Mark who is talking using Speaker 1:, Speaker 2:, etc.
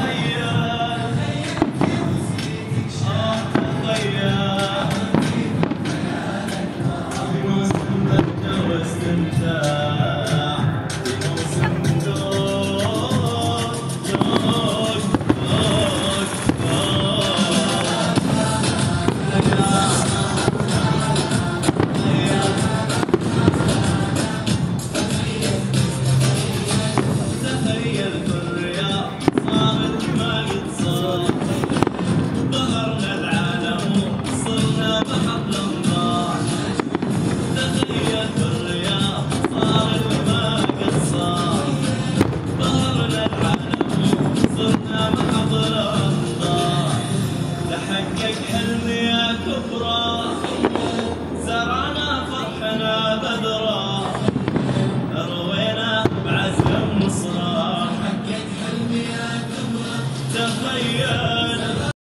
Speaker 1: Messiah. لحقق حلمي يا كبرى. زرعنا فرحنا بذرة روينا بعزم مصرى لحقق حلمي يا كبرى تغير